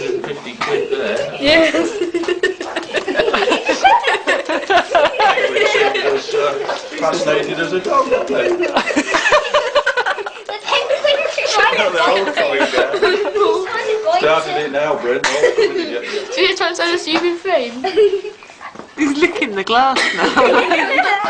150 quid there. Yes. Which was uh, fascinated as a dog, wasn't it? Now they're all coming down. Started it now, Brent. all you're Do you try to say this you've been framed? He's licking the glass now.